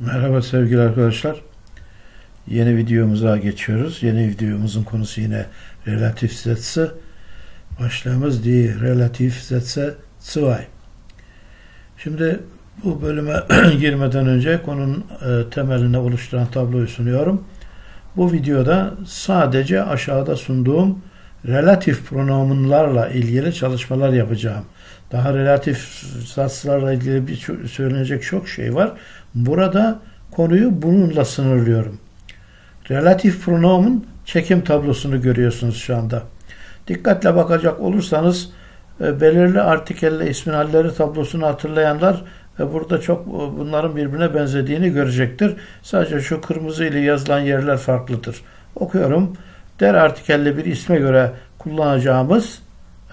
Merhaba sevgili arkadaşlar. Yeni videomuza geçiyoruz. Yeni videomuzun konusu yine relatif Sätze. Başlığımız die relatif Sätze 2. Şimdi bu bölüme girmeden önce konunun e, temelini oluşturan tabloyu sunuyorum. Bu videoda sadece aşağıda sunduğum relatif pronomunlarla ilgili çalışmalar yapacağım. Daha relatif satslarla ilgili bir söylenecek çok şey var. Burada konuyu bununla sınırlıyorum. Relatif pronomun çekim tablosunu görüyorsunuz şu anda. Dikkatle bakacak olursanız e, belirli artikelle ismin halleri tablosunu hatırlayanlar e, burada çok e, bunların birbirine benzediğini görecektir. Sadece şu kırmızı ile yazılan yerler farklıdır. Okuyorum. Der artikelli bir isme göre kullanacağımız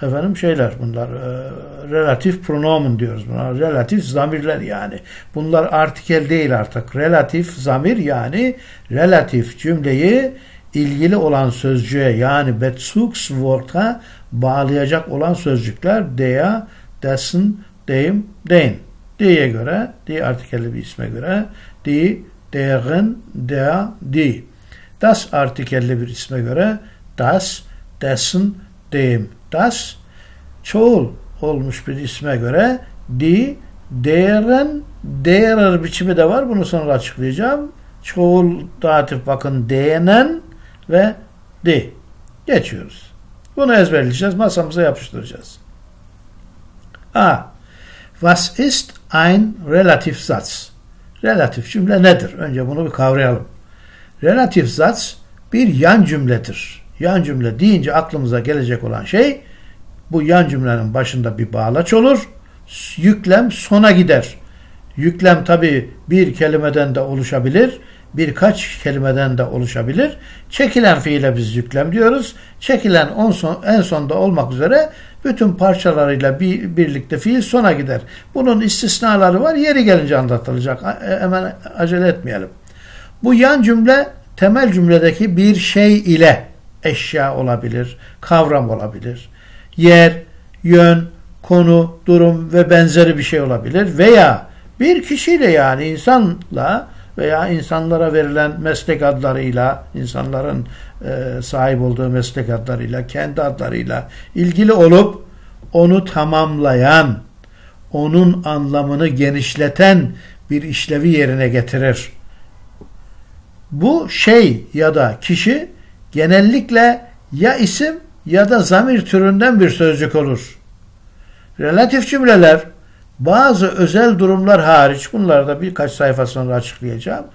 efendim şeyler bunlar e, relatif pronomen diyoruz buna. Relatif zamirler yani. Bunlar artikel değil artık. Relatif zamir yani relatif cümleyi ilgili olan sözcüğe yani Bezugswort'a bağlayacak olan sözcükler der, dessen, dem, den. Diye göre, die artikelli bir isme göre, die, deren, der, die. Das artikelli bir isme göre, das, dessen, dem. Das çoğul olmuş bir isme göre di, deren, derer biçimi de var. Bunu sonra açıklayacağım. Çoğul datif bakın denen ve di. Geçiyoruz. Bunu ezberleyeceğiz. Masamıza yapıştıracağız. A. Was ist ein Relativsatz? Relatif cümle nedir? Önce bunu bir kavrayalım. Relatif Satz bir yan cümledir yan cümle deyince aklımıza gelecek olan şey bu yan cümlenin başında bir bağlaç olur. Yüklem sona gider. Yüklem tabi bir kelimeden de oluşabilir. Birkaç kelimeden de oluşabilir. Çekilen fiile biz yüklem diyoruz. Çekilen on son, en sonda olmak üzere bütün parçalarıyla bir, birlikte fiil sona gider. Bunun istisnaları var. Yeri gelince anlatılacak. E, hemen acele etmeyelim. Bu yan cümle temel cümledeki bir şey ile eşya olabilir, kavram olabilir. Yer, yön, konu, durum ve benzeri bir şey olabilir. Veya bir kişiyle yani insanla veya insanlara verilen meslek adlarıyla, insanların e, sahip olduğu meslek adlarıyla, kendi adlarıyla ilgili olup onu tamamlayan, onun anlamını genişleten bir işlevi yerine getirir. Bu şey ya da kişi genellikle ya isim ya da zamir türünden bir sözcük olur. Relatif cümleler bazı özel durumlar hariç bunları da birkaç sayfa sonra açıklayacağım.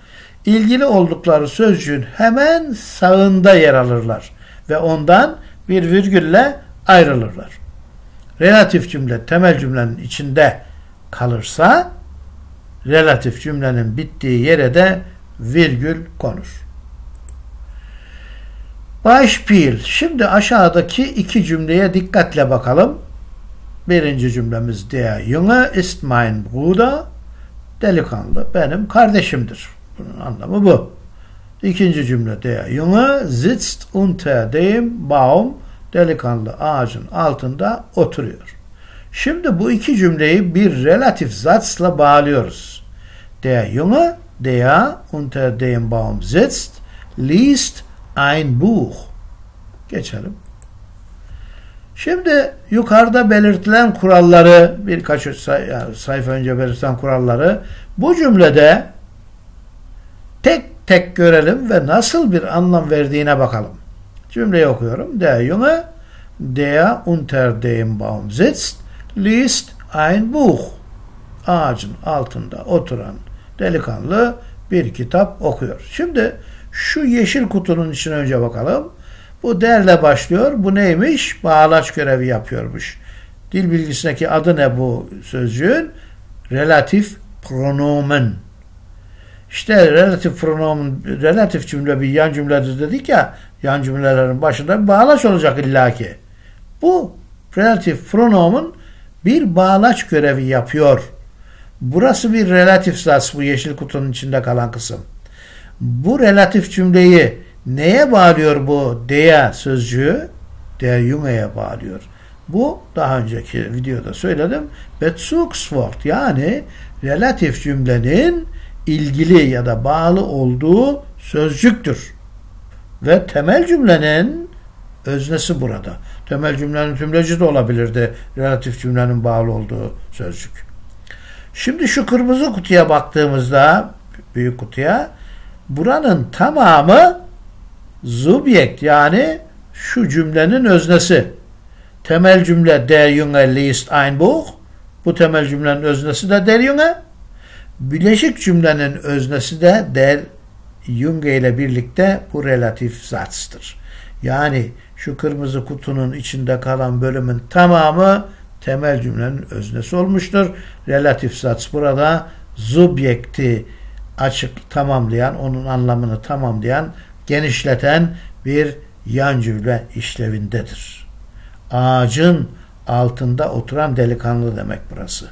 İlgili oldukları sözcüğün hemen sağında yer alırlar ve ondan bir virgülle ayrılırlar. Relatif cümle temel cümlenin içinde kalırsa relatif cümlenin bittiği yere de virgül konur. Beispiel. Şimdi aşağıdaki iki cümleye dikkatle bakalım. Birinci cümlemiz der Junge ist mein Bruder. Delikanlı benim kardeşimdir. Bunun anlamı bu. İkinci cümle der Junge sitzt unter dem Baum. Delikanlı ağacın altında oturuyor. Şimdi bu iki cümleyi bir relatif zatsla bağlıyoruz. Der Junge, der unter dem Baum sitzt, liest ein Buch. Geçelim. Şimdi yukarıda belirtilen kuralları birkaç say yani sayfa önce belirtilen kuralları bu cümlede tek tek görelim ve nasıl bir anlam verdiğine bakalım. Cümleyi okuyorum. Der Junge, der unter dem Baum sitzt, liest ein Buch. Ağacın altında oturan delikanlı bir kitap okuyor. Şimdi şu yeşil kutunun içine önce bakalım. Bu derle başlıyor. Bu neymiş? Bağlaç görevi yapıyormuş. Dil bilgisindeki adı ne bu sözcüğün? Relatif pronomen. İşte relatif pronomen, relatif cümle bir yan cümledir dedik ya, yan cümlelerin başında bir bağlaç olacak illaki. Bu relatif pronomen bir bağlaç görevi yapıyor. Burası bir relatif zat bu yeşil kutunun içinde kalan kısım. Bu relatif cümleyi neye bağlıyor bu der sözcüğü? Der Junge'ye bağlıyor. Bu daha önceki videoda söyledim. Bezugswort yani relatif cümlenin ilgili ya da bağlı olduğu sözcüktür. Ve temel cümlenin öznesi burada. Temel cümlenin tümleci de olabilirdi. Relatif cümlenin bağlı olduğu sözcük. Şimdi şu kırmızı kutuya baktığımızda büyük kutuya buranın tamamı subjekt yani şu cümlenin öznesi. Temel cümle der Junge liest ein Buch. Bu temel cümlenin öznesi de der Junge. Bileşik cümlenin öznesi de der Junge ile birlikte bu relatif zatstır. Yani şu kırmızı kutunun içinde kalan bölümün tamamı temel cümlenin öznesi olmuştur. Relatif zats burada subjekti açık tamamlayan, onun anlamını tamamlayan, genişleten bir yan cümle işlevindedir. Ağacın altında oturan delikanlı demek burası.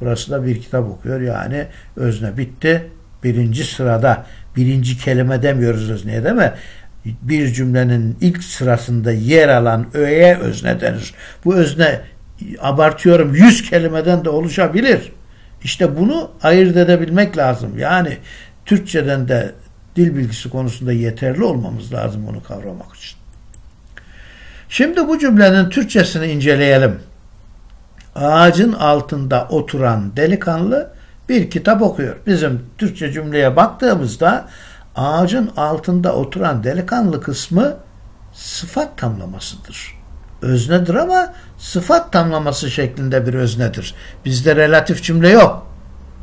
Burası da bir kitap okuyor yani özne bitti. Birinci sırada birinci kelime demiyoruz özneye değil mi? Bir cümlenin ilk sırasında yer alan öğeye özne denir. Bu özne abartıyorum yüz kelimeden de oluşabilir. İşte bunu ayırt edebilmek lazım. Yani Türkçeden de dil bilgisi konusunda yeterli olmamız lazım bunu kavramak için. Şimdi bu cümlenin Türkçesini inceleyelim. Ağacın altında oturan delikanlı bir kitap okuyor. Bizim Türkçe cümleye baktığımızda ağacın altında oturan delikanlı kısmı sıfat tamlamasıdır. Öznedir ama sıfat tamlaması şeklinde bir öznedir. Bizde relatif cümle yok.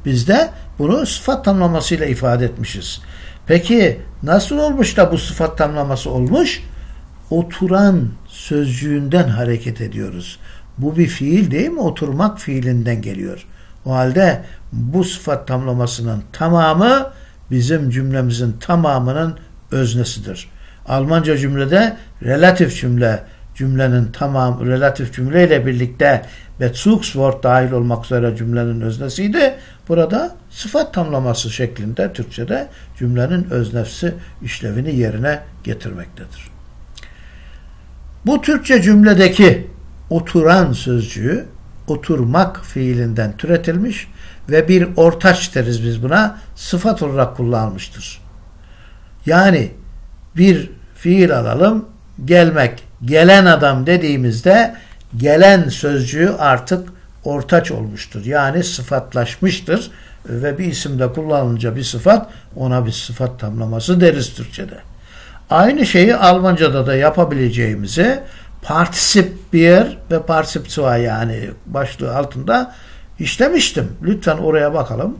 Bizde bunu sıfat tamlamasıyla ifade etmişiz. Peki nasıl olmuş da bu sıfat tamlaması olmuş? Oturan sözcüğünden hareket ediyoruz. Bu bir fiil değil mi? Oturmak fiilinden geliyor. O halde bu sıfat tamlamasının tamamı bizim cümlemizin tamamının öznesidir. Almanca cümlede relatif cümle cümlenin tamam relatif cümleyle birlikte Bezugswort dahil olmak üzere cümlenin öznesiydi. Burada sıfat tamlaması şeklinde Türkçe'de cümlenin öznesi işlevini yerine getirmektedir. Bu Türkçe cümledeki oturan sözcüğü oturmak fiilinden türetilmiş ve bir ortaç deriz biz buna sıfat olarak kullanılmıştır. Yani bir fiil alalım gelmek gelen adam dediğimizde gelen sözcüğü artık ortaç olmuştur. Yani sıfatlaşmıştır ve bir isimde kullanılınca bir sıfat ona bir sıfat tamlaması deriz Türkçe'de. Aynı şeyi Almanca'da da yapabileceğimizi particip bir ve particip zwei yani başlığı altında işlemiştim. Lütfen oraya bakalım.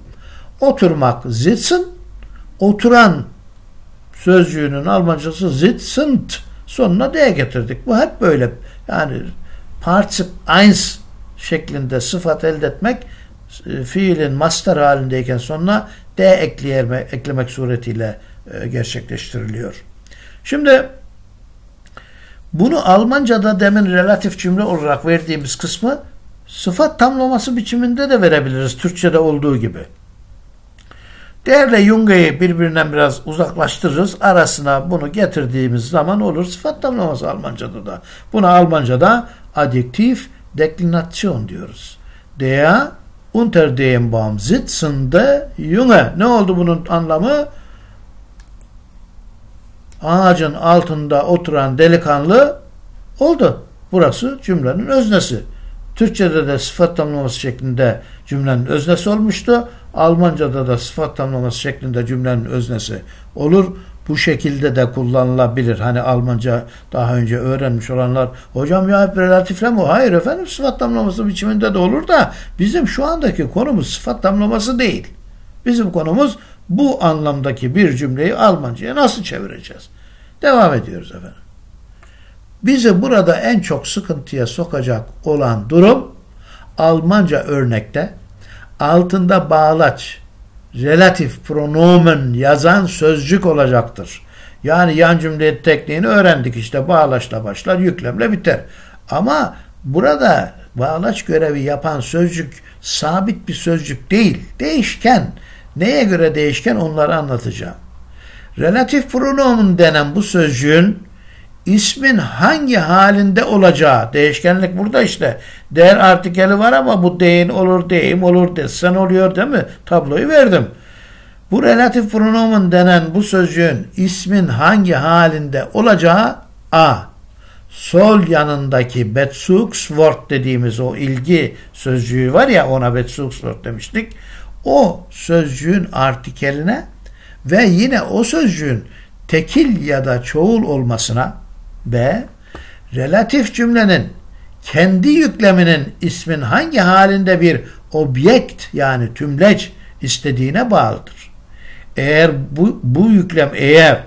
Oturmak sitzen, oturan sözcüğünün Almancası sitzend sonuna D getirdik. Bu hep böyle yani particip eins şeklinde sıfat elde etmek e, fiilin master halindeyken sonuna D ekleyerme, eklemek suretiyle e, gerçekleştiriliyor. Şimdi bunu Almanca'da demin relatif cümle olarak verdiğimiz kısmı sıfat tamlaması biçiminde de verebiliriz Türkçe'de olduğu gibi. Değerle Junge'yi birbirinden biraz uzaklaştırırız. Arasına bunu getirdiğimiz zaman olur. Sıfat tamlaması Almanca'da da. Buna Almanca'da adjektif deklinasyon diyoruz. Der unter dem Baum sitzende Junge. Ne oldu bunun anlamı? Ağacın altında oturan delikanlı oldu. Burası cümlenin öznesi. Türkçe'de de sıfat tamlaması şeklinde cümlenin öznesi olmuştu. Almanca'da da sıfat tamlaması şeklinde cümlenin öznesi olur. Bu şekilde de kullanılabilir. Hani Almanca daha önce öğrenmiş olanlar hocam ya hep relatifleme o. Hayır efendim sıfat tamlaması biçiminde de olur da bizim şu andaki konumuz sıfat tamlaması değil. Bizim konumuz bu anlamdaki bir cümleyi Almanca'ya nasıl çevireceğiz? Devam ediyoruz efendim. Bizi burada en çok sıkıntıya sokacak olan durum Almanca örnekte altında bağlaç, relatif pronomen yazan sözcük olacaktır. Yani yan cümle tekniğini öğrendik işte bağlaçla başlar, yüklemle biter. Ama burada bağlaç görevi yapan sözcük sabit bir sözcük değil, değişken. Neye göre değişken onları anlatacağım. Relatif pronomen denen bu sözcüğün ismin hangi halinde olacağı değişkenlik burada işte. Değer artikeli var ama bu değin olur, deyim olur, desen oluyor değil mi? Tabloyu verdim. Bu relatif pronomen denen bu sözcüğün ismin hangi halinde olacağı A. Sol yanındaki Bezugswort dediğimiz o ilgi sözcüğü var ya ona Bezugswort demiştik. O sözcüğün artikeline ve yine o sözcüğün tekil ya da çoğul olmasına B. Relatif cümlenin kendi yükleminin ismin hangi halinde bir objekt yani tümleç istediğine bağlıdır. Eğer bu, bu yüklem eğer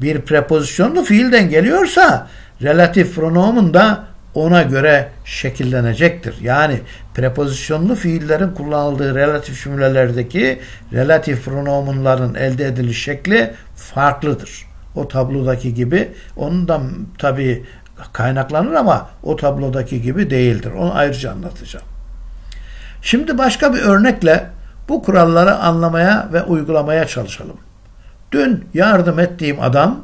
bir prepozisyonlu fiilden geliyorsa relatif pronomen da ona göre şekillenecektir. Yani prepozisyonlu fiillerin kullanıldığı relatif cümlelerdeki relatif pronomenların elde ediliş şekli farklıdır. O tablodaki gibi onun da tabi kaynaklanır ama o tablodaki gibi değildir. Onu ayrıca anlatacağım. Şimdi başka bir örnekle bu kuralları anlamaya ve uygulamaya çalışalım. Dün yardım ettiğim adam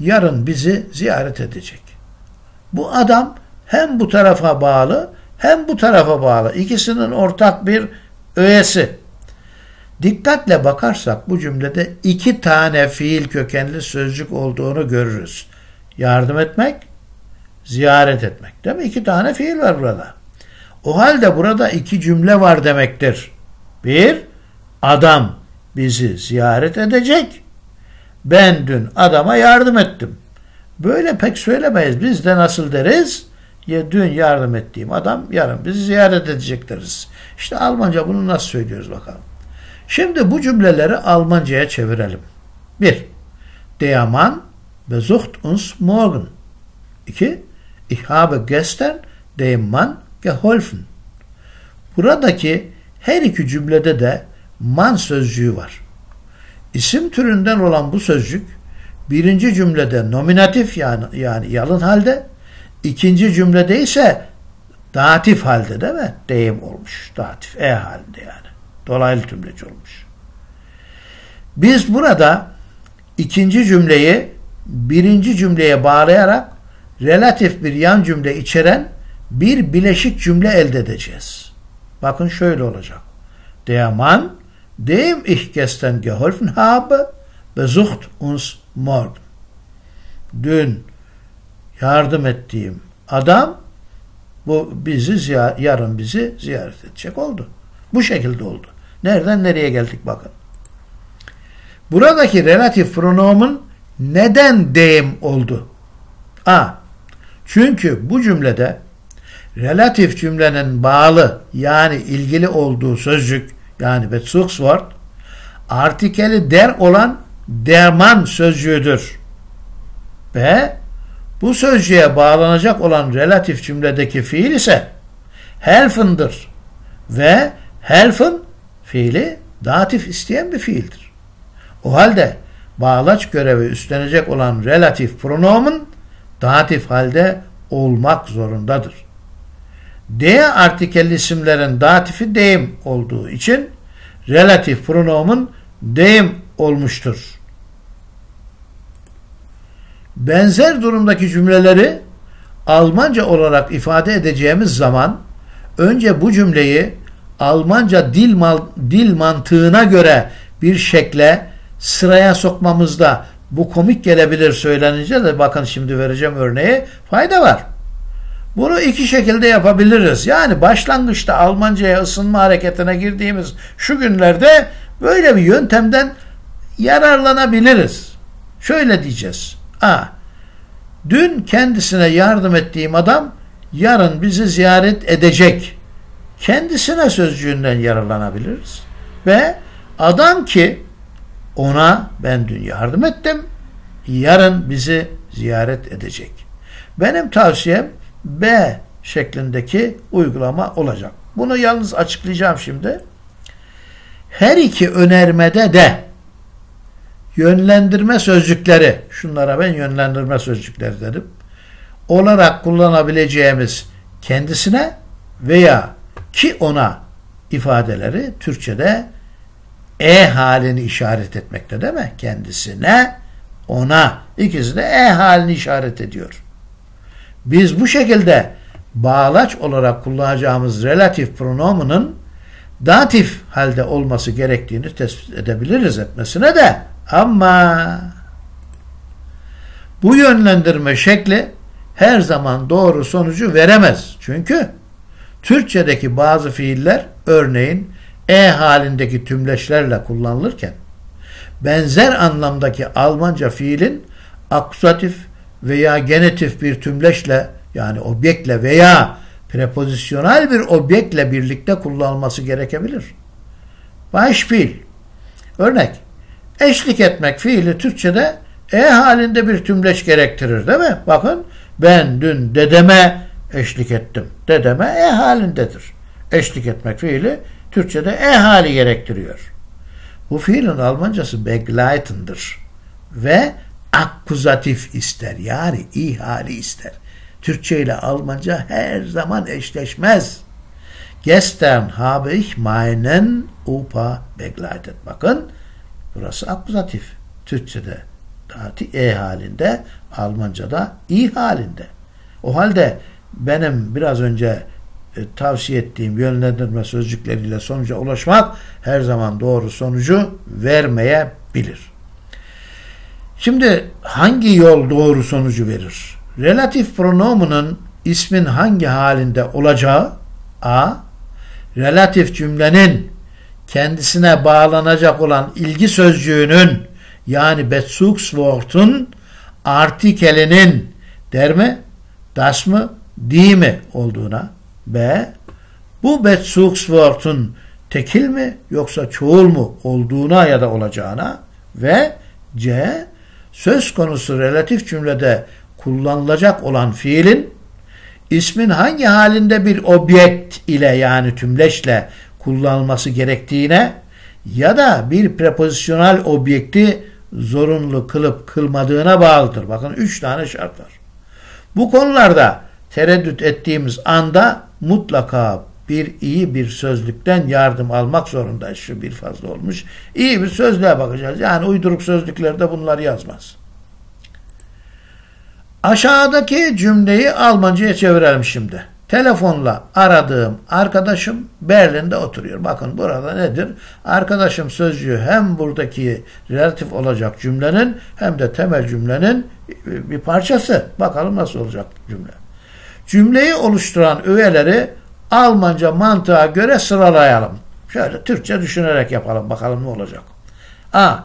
yarın bizi ziyaret edecek. Bu adam hem bu tarafa bağlı hem bu tarafa bağlı. İkisinin ortak bir öğesi. Dikkatle bakarsak bu cümlede iki tane fiil kökenli sözcük olduğunu görürüz. Yardım etmek, ziyaret etmek. Değil mi? İki tane fiil var burada. O halde burada iki cümle var demektir. Bir, adam bizi ziyaret edecek. Ben dün adama yardım ettim. Böyle pek söylemeyiz. Biz de nasıl deriz? Ya dün yardım ettiğim adam yarın bizi ziyaret edecek deriz. İşte Almanca bunu nasıl söylüyoruz bakalım. Şimdi bu cümleleri Almanca'ya çevirelim. 1. Der Mann besucht uns morgen. 2. Ich habe gestern dem Mann geholfen. Buradaki her iki cümlede de man sözcüğü var. İsim türünden olan bu sözcük birinci cümlede nominatif yani, yani yalın halde, ikinci cümlede ise datif halde değil mi? Deyim olmuş. Datif e halinde yani. Dolaylı tümleci olmuş. Biz burada ikinci cümleyi birinci cümleye bağlayarak relatif bir yan cümle içeren bir bileşik cümle elde edeceğiz. Bakın şöyle olacak. Der Mann, dem ich gestern geholfen habe, besucht uns morgen. Dün yardım ettiğim adam bu bizi yarın bizi ziyaret edecek oldu. Bu şekilde oldu. Nereden nereye geldik bakın. Buradaki relatif pronomen neden dem oldu? A. Çünkü bu cümlede relatif cümlenin bağlı yani ilgili olduğu sözcük yani Bezugswort artikeli der olan derman sözcüğüdür. Ve bu sözcüğe bağlanacak olan relatif cümledeki fiil ise helfen'dır. Ve helfen fiili datif isteyen bir fiildir. O halde bağlaç görevi üstlenecek olan relatif pronomen datif halde olmak zorundadır. D artikelli isimlerin datifi deyim olduğu için relatif pronomen deyim olmuştur. Benzer durumdaki cümleleri Almanca olarak ifade edeceğimiz zaman önce bu cümleyi Almanca dil, mal, dil mantığına göre bir şekle sıraya sokmamızda bu komik gelebilir söylenince de bakın şimdi vereceğim örneği fayda var. Bunu iki şekilde yapabiliriz. Yani başlangıçta Almanca'ya ısınma hareketine girdiğimiz şu günlerde böyle bir yöntemden yararlanabiliriz. Şöyle diyeceğiz. A. Dün kendisine yardım ettiğim adam yarın bizi ziyaret edecek. Kendisine sözcüğünden yararlanabiliriz. Ve adam ki ona ben dün yardım ettim, yarın bizi ziyaret edecek. Benim tavsiyem B şeklindeki uygulama olacak. Bunu yalnız açıklayacağım şimdi. Her iki önermede de yönlendirme sözcükleri, şunlara ben yönlendirme sözcükleri dedim, olarak kullanabileceğimiz kendisine veya ki ona ifadeleri Türkçe'de e halini işaret etmekte değil mi? Kendisine, ona. ikisi de e halini işaret ediyor. Biz bu şekilde bağlaç olarak kullanacağımız relatif pronomunun datif halde olması gerektiğini tespit edebiliriz etmesine de ama bu yönlendirme şekli her zaman doğru sonucu veremez. Çünkü Türkçedeki bazı fiiller örneğin e halindeki tümleçlerle kullanılırken benzer anlamdaki Almanca fiilin akusatif veya genetif bir tümleçle yani objektle veya prepozisyonel bir objektle birlikte kullanılması gerekebilir. Baş fiil. Örnek. Eşlik etmek fiili Türkçe'de e halinde bir tümleç gerektirir değil mi? Bakın ben dün dedeme eşlik ettim. Dedeme e halindedir. Eşlik etmek fiili Türkçe'de e hali gerektiriyor. Bu fiilin Almancası begleiten'dır ve akkuzatif ister. Yani i hali ister. Türkçe ile Almanca her zaman eşleşmez. Gestern habe ich meinen Opa begleitet. Bakın burası akkuzatif. Türkçe'de dati e halinde, Almanca'da i halinde. O halde benim biraz önce e, tavsiye ettiğim yönlendirme sözcükleriyle sonuca ulaşmak her zaman doğru sonucu vermeyebilir. Şimdi hangi yol doğru sonucu verir? Relatif pronomunun ismin hangi halinde olacağı A. Relatif cümlenin kendisine bağlanacak olan ilgi sözcüğünün yani Bezugswort'un artikelinin der mi, das mı, die mi olduğuna B. Bu Bezugswort'un tekil mi yoksa çoğul mu olduğuna ya da olacağına ve C. Söz konusu relatif cümlede kullanılacak olan fiilin ismin hangi halinde bir objekt ile yani tümleşle kullanılması gerektiğine ya da bir prepozisyonel objekti zorunlu kılıp kılmadığına bağlıdır. Bakın üç tane şart var. Bu konularda tereddüt ettiğimiz anda mutlaka bir iyi bir sözlükten yardım almak zorundayız. Şu bir fazla olmuş. İyi bir sözlüğe bakacağız. Yani uyduruk sözlüklerde bunlar yazmaz. Aşağıdaki cümleyi Almanca'ya çevirelim şimdi. Telefonla aradığım arkadaşım Berlin'de oturuyor. Bakın burada nedir? Arkadaşım sözcüğü hem buradaki relatif olacak cümlenin hem de temel cümlenin bir parçası. Bakalım nasıl olacak cümle. Cümleyi oluşturan öğeleri Almanca mantığa göre sıralayalım. Şöyle Türkçe düşünerek yapalım bakalım ne olacak. A.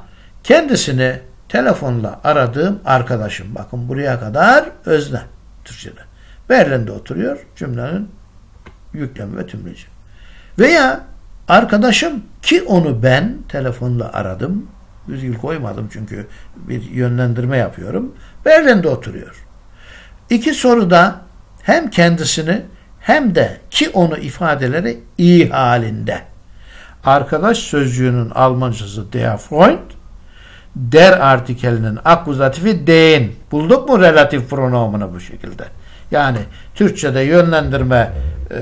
Kendisini telefonla aradığım arkadaşım. Bakın buraya kadar özne Türkçe'de. Berlin'de oturuyor cümlenin yüklemi ve tümleci. Veya arkadaşım ki onu ben telefonla aradım. Virgül koymadım çünkü bir yönlendirme yapıyorum. Berlin'de oturuyor. İki soruda hem kendisini hem de ki onu ifadeleri iyi halinde. Arkadaş sözcüğünün Almancası der Freund, der artikelinin akuzatifi den. Bulduk mu relatif pronomunu bu şekilde? Yani Türkçe'de yönlendirme e,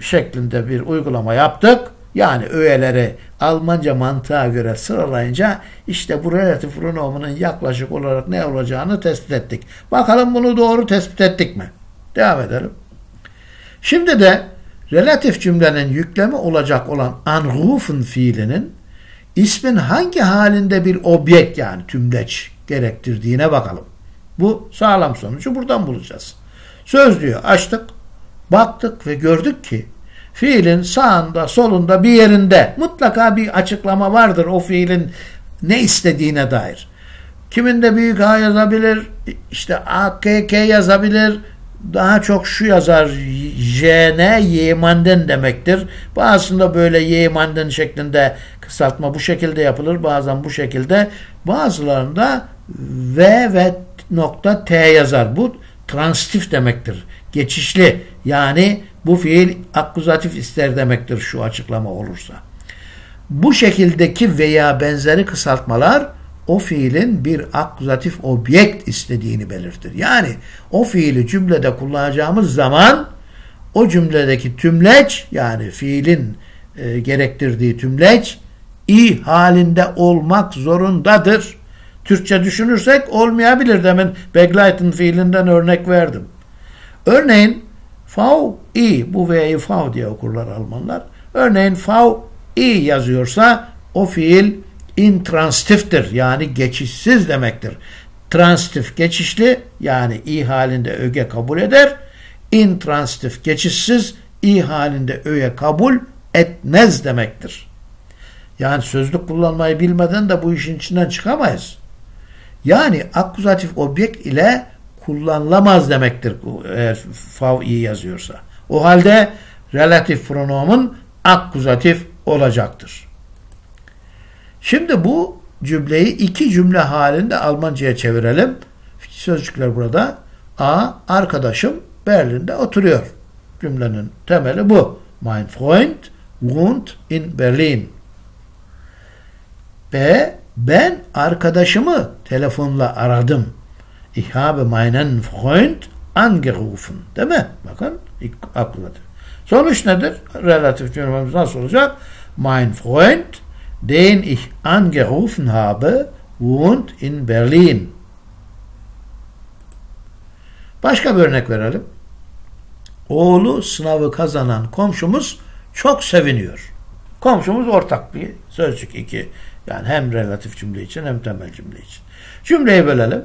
şeklinde bir uygulama yaptık. Yani öğeleri Almanca mantığa göre sıralayınca işte bu relatif pronomunun yaklaşık olarak ne olacağını tespit ettik. Bakalım bunu doğru tespit ettik mi? Devam edelim. Şimdi de relatif cümlenin yüklemi olacak olan anrufen fiilinin ismin hangi halinde bir objekt yani tümleç gerektirdiğine bakalım. Bu sağlam sonucu buradan bulacağız. Sözlüğü açtık, baktık ve gördük ki fiilin sağında solunda bir yerinde mutlaka bir açıklama vardır o fiilin ne istediğine dair. Kiminde büyük A yazabilir, işte A, K, K yazabilir, daha çok şu yazar jene yemanden demektir. Bazısında böyle yemanden şeklinde kısaltma bu şekilde yapılır. Bazen bu şekilde. Bazılarında v ve nokta t yazar. Bu transitif demektir. Geçişli. Yani bu fiil akuzatif ister demektir şu açıklama olursa. Bu şekildeki veya benzeri kısaltmalar o fiilin bir akuzatif objekt istediğini belirtir. Yani o fiili cümlede kullanacağımız zaman o cümledeki tümleç yani fiilin e, gerektirdiği tümleç i halinde olmak zorundadır. Türkçe düşünürsek olmayabilir. Demin Begleiten fiilinden örnek verdim. Örnein V, i bu V'yi V diye okurlar Almanlar. Örneğin V, i yazıyorsa o fiil intransitiftir yani geçişsiz demektir. Transitif geçişli yani i halinde öge kabul eder. Intransitif geçişsiz i halinde öge kabul etmez demektir. Yani sözlük kullanmayı bilmeden de bu işin içinden çıkamayız. Yani akuzatif objekt ile kullanılamaz demektir eğer fav iyi yazıyorsa. O halde relatif pronomun akuzatif olacaktır. Şimdi bu cümleyi iki cümle halinde Almanca'ya çevirelim. Sözcükler burada. A. Arkadaşım Berlin'de oturuyor. Cümlenin temeli bu. Mein Freund wohnt in Berlin. B. Ben arkadaşımı telefonla aradım. Ich habe meinen Freund angerufen. Değil mi? Bakın aklıdır. Sonuç nedir? Relatif cümlemiz nasıl olacak? Mein Freund, den ich angerufen habe, wohnt in Berlin. Başka bir örnek verelim. Oğlu sınavı kazanan komşumuz çok seviniyor. Komşumuz ortak bir sözcük iki. Yani hem relatif cümle için hem temel cümle için. Cümleyi bölelim.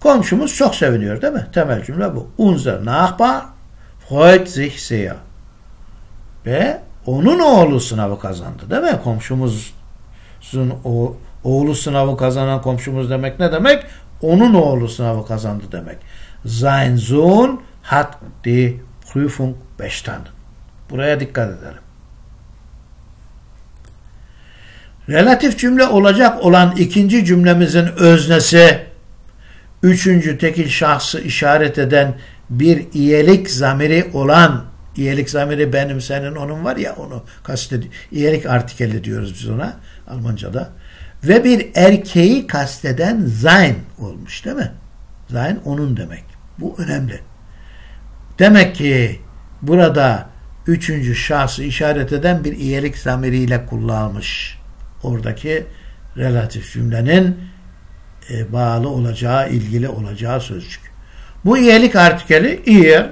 Komşumuz çok seviniyor değil mi? Temel cümle bu. Unser Nachbar freut sich sehr. Ve onun oğlu sınavı kazandı değil mi? Komşumuzun o, oğlu sınavı kazanan komşumuz demek ne demek? Onun oğlu sınavı kazandı demek. Sein Sohn hat die Prüfung bestanden. Buraya dikkat edelim. Relatif cümle olacak olan ikinci cümlemizin öznesi üçüncü tekil şahsı işaret eden bir iyelik zamiri olan iyelik zamiri benim senin onun var ya onu kastediyor. İyelik artikeli diyoruz biz ona Almanca'da. Ve bir erkeği kasteden sein olmuş değil mi? Sein onun demek. Bu önemli. Demek ki burada üçüncü şahsı işaret eden bir iyelik zamiriyle kullanılmış oradaki relatif cümlenin e, bağlı olacağı, ilgili olacağı sözcük. Bu iyilik artikeli iyi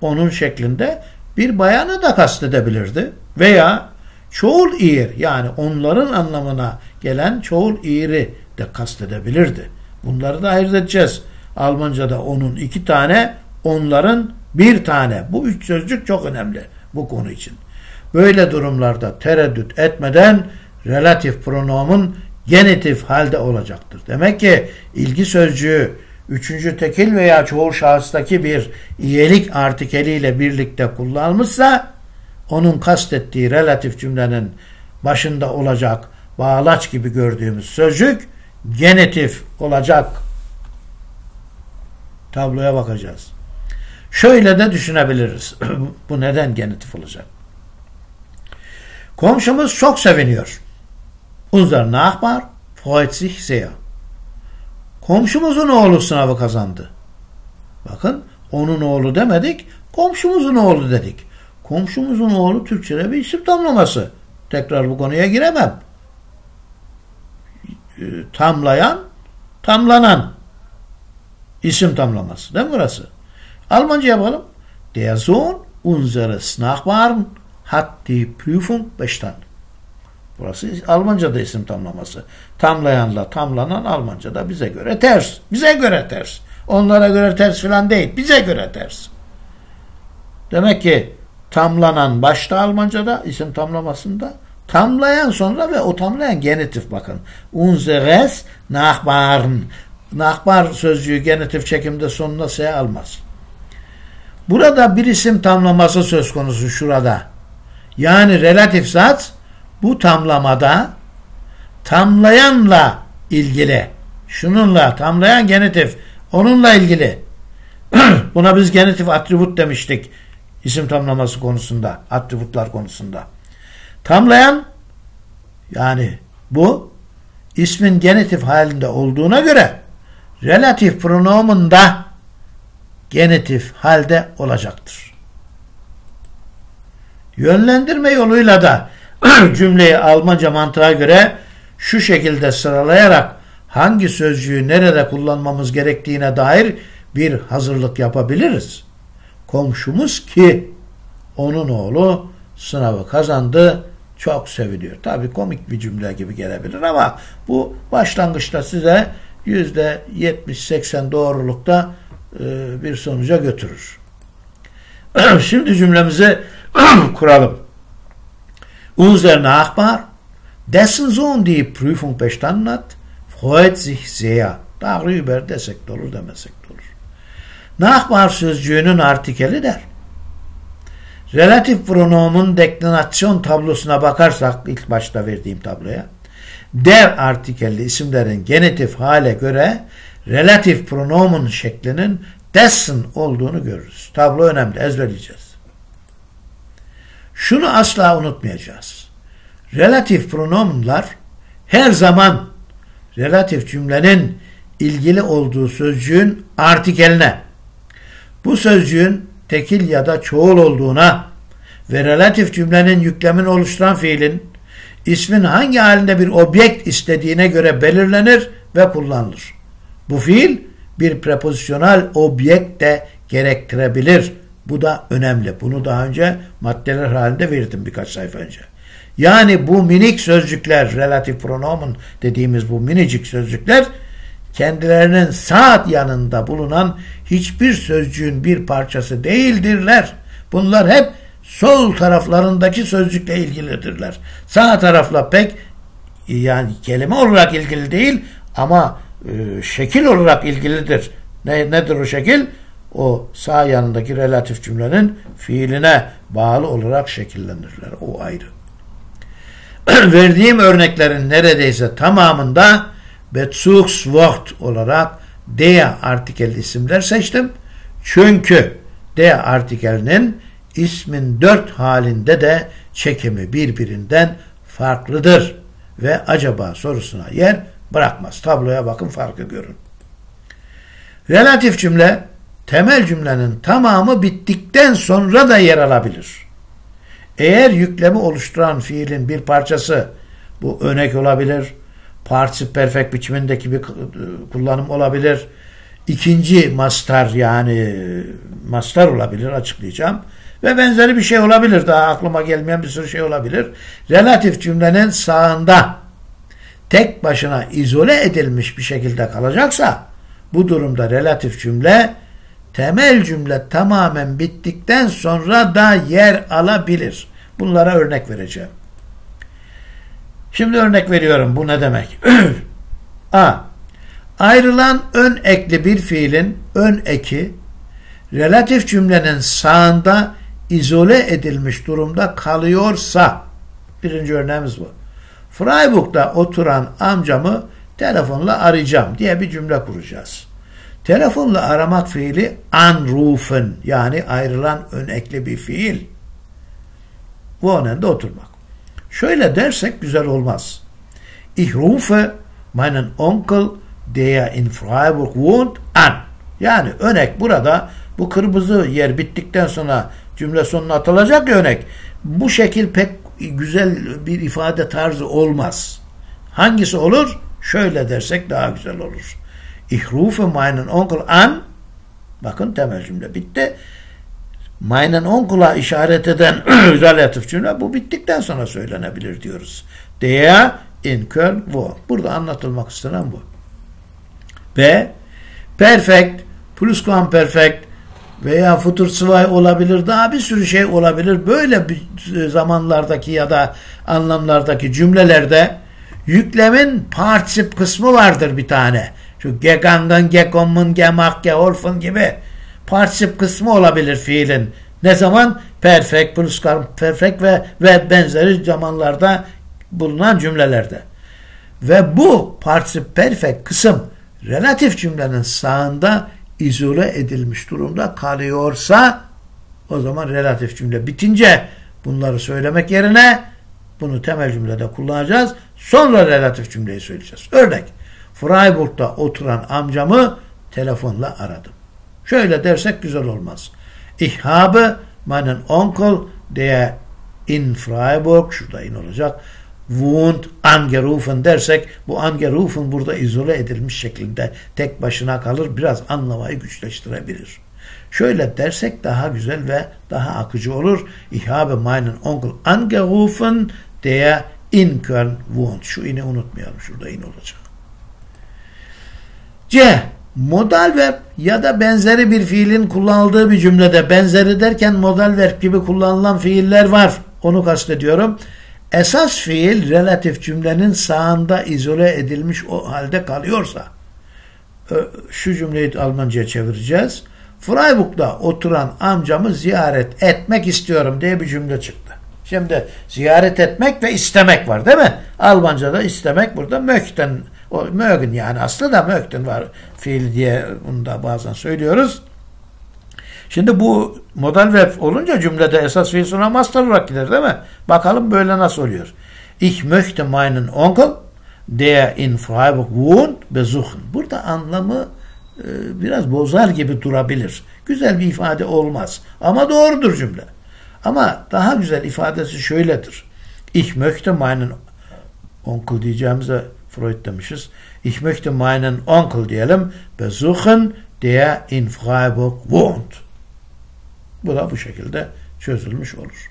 onun şeklinde bir bayanı da kastedebilirdi. Veya çoğul iyir yani onların anlamına gelen çoğul iyiri de kastedebilirdi. Bunları da ayırt edeceğiz. Almanca'da onun iki tane, onların bir tane. Bu üç sözcük çok önemli bu konu için. Böyle durumlarda tereddüt etmeden relatif pronomun genitif halde olacaktır. Demek ki ilgi sözcüğü üçüncü tekil veya çoğul şahıstaki bir iyelik artikeliyle birlikte kullanılmışsa onun kastettiği relatif cümlenin başında olacak bağlaç gibi gördüğümüz sözcük genitif olacak. Tabloya bakacağız. Şöyle de düşünebiliriz. Bu neden genitif olacak? Komşumuz çok seviniyor. Unser Nachbar freut sich sehr. Komşumuzun oğlu sınavı kazandı. Bakın onun oğlu demedik, komşumuzun oğlu dedik. Komşumuzun oğlu Türkçe'de bir isim tamlaması. Tekrar bu konuya giremem. Ee, tamlayan, tamlanan isim tamlaması. Değil mi burası? Almanca yapalım. Der Sohn unseres Nachbarn hat die Prüfung bestanden. Burası Almanca'da isim tamlaması. Tamlayanla tamlanan Almanca'da bize göre ters. Bize göre ters. Onlara göre ters falan değil. Bize göre ters. Demek ki tamlanan başta Almanca'da isim tamlamasında tamlayan sonra ve o tamlayan genitif bakın. Unseres Nachbarn. Nachbar sözcüğü genitif çekimde sonuna S almaz. Burada bir isim tamlaması söz konusu şurada. Yani relatif zat bu tamlamada tamlayanla ilgili şununla tamlayan genitif onunla ilgili buna biz genitif atribut demiştik isim tamlaması konusunda atributlar konusunda tamlayan yani bu ismin genitif halinde olduğuna göre relatif pronomun da genitif halde olacaktır. Yönlendirme yoluyla da cümleyi Almanca mantığa göre şu şekilde sıralayarak hangi sözcüğü nerede kullanmamız gerektiğine dair bir hazırlık yapabiliriz. Komşumuz ki onun oğlu sınavı kazandı çok seviliyor. Tabii komik bir cümle gibi gelebilir ama bu başlangıçta size yüzde 70-80 doğrulukta e, bir sonuca götürür. Şimdi cümlemizi kuralım. Unser Nachbar, dessen Sohn die Prüfung bestanden hat, freut sich sehr. Darüber desek de olur demesek de olur. Nachbar sözcüğünün artikeli der. Relatif pronomun deklinasyon tablosuna bakarsak ilk başta verdiğim tabloya der artikelli isimlerin genitif hale göre relatif pronomun şeklinin dessen olduğunu görürüz. Tablo önemli ezberleyeceğiz. Şunu asla unutmayacağız. Relatif pronomunlar her zaman relatif cümlenin ilgili olduğu sözcüğün artikeline bu sözcüğün tekil ya da çoğul olduğuna ve relatif cümlenin yüklemini oluşturan fiilin ismin hangi halinde bir objekt istediğine göre belirlenir ve kullanılır. Bu fiil bir prepozisyonel objekt de gerektirebilir. Bu da önemli. Bunu daha önce maddeler halinde verdim birkaç sayfa önce. Yani bu minik sözcükler, relatif pronomen dediğimiz bu minicik sözcükler kendilerinin saat yanında bulunan hiçbir sözcüğün bir parçası değildirler. Bunlar hep sol taraflarındaki sözcükle ilgilidirler. Sağ tarafla pek yani kelime olarak ilgili değil ama e, şekil olarak ilgilidir. Ne, nedir o şekil? O sağ yanındaki relatif cümlenin fiiline bağlı olarak şekillenirler. O ayrı. Verdiğim örneklerin neredeyse tamamında Bezugswort olarak der artikel isimler seçtim. Çünkü der artikelinin ismin dört halinde de çekimi birbirinden farklıdır ve acaba sorusuna yer bırakmaz. Tabloya bakın farkı görün. Relatif cümle temel cümlenin tamamı bittikten sonra da yer alabilir. Eğer yüklemi oluşturan fiilin bir parçası bu örnek olabilir, particip perfect biçimindeki bir kullanım olabilir, ikinci mastar yani mastar olabilir açıklayacağım. Ve benzeri bir şey olabilir. Daha aklıma gelmeyen bir sürü şey olabilir. Relatif cümlenin sağında tek başına izole edilmiş bir şekilde kalacaksa bu durumda relatif cümle temel cümle tamamen bittikten sonra da yer alabilir. Bunlara örnek vereceğim. Şimdi örnek veriyorum. Bu ne demek? A. Ayrılan ön ekli bir fiilin ön eki relatif cümlenin sağında izole edilmiş durumda kalıyorsa birinci örneğimiz bu. Freiburg'da oturan amcamı telefonla arayacağım diye bir cümle kuracağız. Telefonla aramak fiili anrufen yani ayrılan önekli bir fiil. Bu önünde oturmak. Şöyle dersek güzel olmaz. Ich rufe meinen Onkel, der in Freiburg wohnt, an. Yani önek burada bu kırmızı yer bittikten sonra cümle sonuna atılacak örnek. Bu şekil pek güzel bir ifade tarzı olmaz. Hangisi olur? Şöyle dersek daha güzel olur. Ich rufe meinen Onkel an. Bakın temel cümle bitti. Meinen Onkel'a işaret eden relatif cümle bu bittikten sonra söylenebilir diyoruz. Der in Köln wo. Burada anlatılmak istenen bu. B. Perfect, plusquamperfect, veya futur sıvay olabilir. Daha bir sürü şey olabilir. Böyle bir e, zamanlardaki ya da anlamlardaki cümlelerde yüklemin particip kısmı vardır bir tane. Şu gegangen, gekommen, gemak, geholfen gibi particip kısmı olabilir fiilin. Ne zaman? Perfect, perfect ve, ve benzeri zamanlarda bulunan cümlelerde. Ve bu particip perfect kısım relatif cümlenin sağında izole edilmiş durumda kalıyorsa o zaman relatif cümle bitince bunları söylemek yerine bunu temel cümlede kullanacağız. Sonra relatif cümleyi söyleyeceğiz. Örnek. Freiburg'da oturan amcamı telefonla aradım. Şöyle dersek güzel olmaz. Ich habe meinen Onkel, der in Freiburg, şurada in olacak, wohnt angerufen dersek bu angerufen burada izole edilmiş şeklinde tek başına kalır biraz anlamayı güçleştirebilir. Şöyle dersek daha güzel ve daha akıcı olur. Ich habe meinen Onkel angerufen, der in Köln wohnt. Şu ini unutmayalım. Şurada in olacak. C. Modal verb ya da benzeri bir fiilin kullanıldığı bir cümlede benzeri derken modal verb gibi kullanılan fiiller var. Onu kastediyorum. Esas fiil relatif cümlenin sağında izole edilmiş o halde kalıyorsa şu cümleyi Almanca'ya çevireceğiz. Freiburg'da oturan amcamı ziyaret etmek istiyorum diye bir cümle çıktı. Şimdi ziyaret etmek ve istemek var değil mi? Almanca'da istemek burada möchten o mögen yani aslında da möchten var fiil diye bunu da bazen söylüyoruz. Şimdi bu modal verb olunca cümlede esas fiil sonra master olarak gider değil mi? Bakalım böyle nasıl oluyor. Ich möchte meinen Onkel, der in Freiburg wohnt, besuchen. Burada anlamı e, biraz bozar gibi durabilir. Güzel bir ifade olmaz. Ama doğrudur cümle. Ama daha güzel ifadesi şöyledir. Ich möchte meinen Onkel diyeceğimize Freud demişiz. Ich möchte meinen Onkel diyelim. Besuchen, der in Freiburg wohnt. Bu da bu şekilde çözülmüş olur.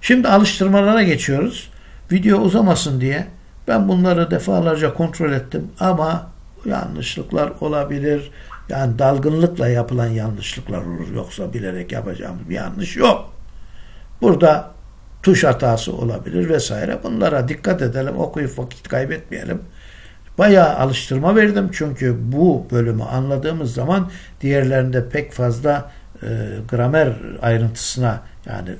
Şimdi alıştırmalara geçiyoruz. Video uzamasın diye ben bunları defalarca kontrol ettim ama yanlışlıklar olabilir. Yani dalgınlıkla yapılan yanlışlıklar olur. Yoksa bilerek yapacağımız bir yanlış yok. Burada tuş hatası olabilir vesaire. Bunlara dikkat edelim. Okuyup vakit kaybetmeyelim. Bayağı alıştırma verdim. Çünkü bu bölümü anladığımız zaman diğerlerinde pek fazla e, gramer ayrıntısına yani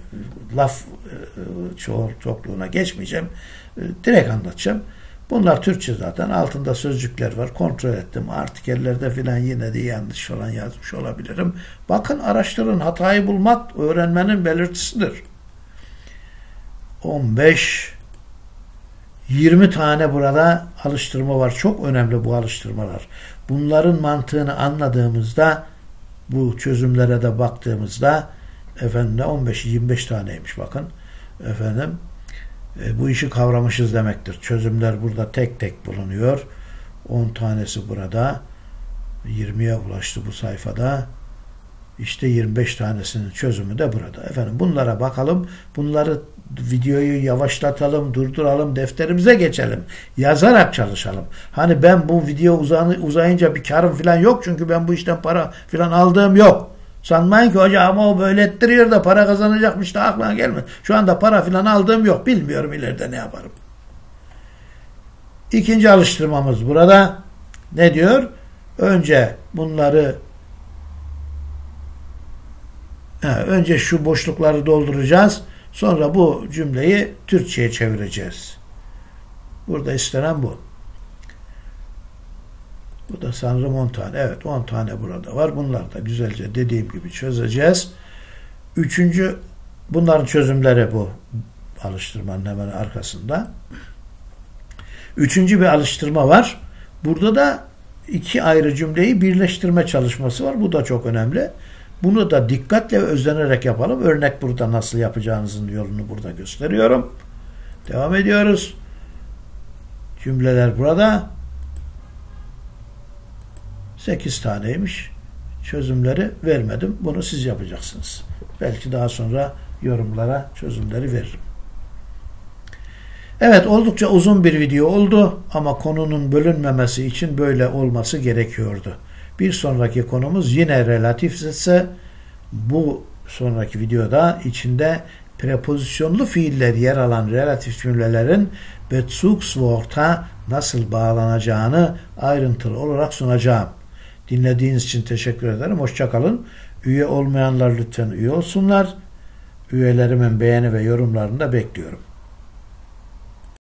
laf e, ço çokluğuna geçmeyeceğim. E, direkt anlatacağım. Bunlar Türkçe zaten. Altında sözcükler var. Kontrol ettim. Artikellerde filan yine de yanlış falan yazmış olabilirim. Bakın araştırın. Hatayı bulmak öğrenmenin belirtisidir. 15 20 tane burada alıştırma var. Çok önemli bu alıştırmalar. Bunların mantığını anladığımızda bu çözümlere de baktığımızda efendim 15-25 taneymiş bakın. Efendim e, bu işi kavramışız demektir. Çözümler burada tek tek bulunuyor. 10 tanesi burada. 20'ye ulaştı bu sayfada. İşte 25 tanesinin çözümü de burada. Efendim bunlara bakalım. Bunları videoyu yavaşlatalım, durduralım, defterimize geçelim. Yazarak çalışalım. Hani ben bu video uzayınca bir karım falan yok çünkü ben bu işten para falan aldığım yok. Sanmayın ki hocam o böyle ettiriyor da para kazanacakmış da aklına gelme. Şu anda para falan aldığım yok. Bilmiyorum ileride ne yaparım. İkinci alıştırmamız burada. Ne diyor? Önce bunları ha, önce şu boşlukları dolduracağız. Sonra bu cümleyi Türkçe'ye çevireceğiz. Burada istenen bu. Bu da sanırım 10 tane. Evet 10 tane burada var. Bunlar da güzelce dediğim gibi çözeceğiz. Üçüncü bunların çözümleri bu alıştırmanın hemen arkasında. Üçüncü bir alıştırma var. Burada da iki ayrı cümleyi birleştirme çalışması var. Bu da çok önemli. Bunu da dikkatle ve özlenerek yapalım. Örnek burada nasıl yapacağınızın yolunu burada gösteriyorum. Devam ediyoruz. Cümleler burada. 8 taneymiş. Çözümleri vermedim. Bunu siz yapacaksınız. Belki daha sonra yorumlara çözümleri veririm. Evet oldukça uzun bir video oldu ama konunun bölünmemesi için böyle olması gerekiyordu. Bir sonraki konumuz yine relatif ise bu sonraki videoda içinde prepozisyonlu fiiller yer alan relatif cümlelerin Bezugswort'a nasıl bağlanacağını ayrıntılı olarak sunacağım. Dinlediğiniz için teşekkür ederim. Hoşçakalın. Üye olmayanlar lütfen üye olsunlar. Üyelerimin beğeni ve yorumlarını da bekliyorum.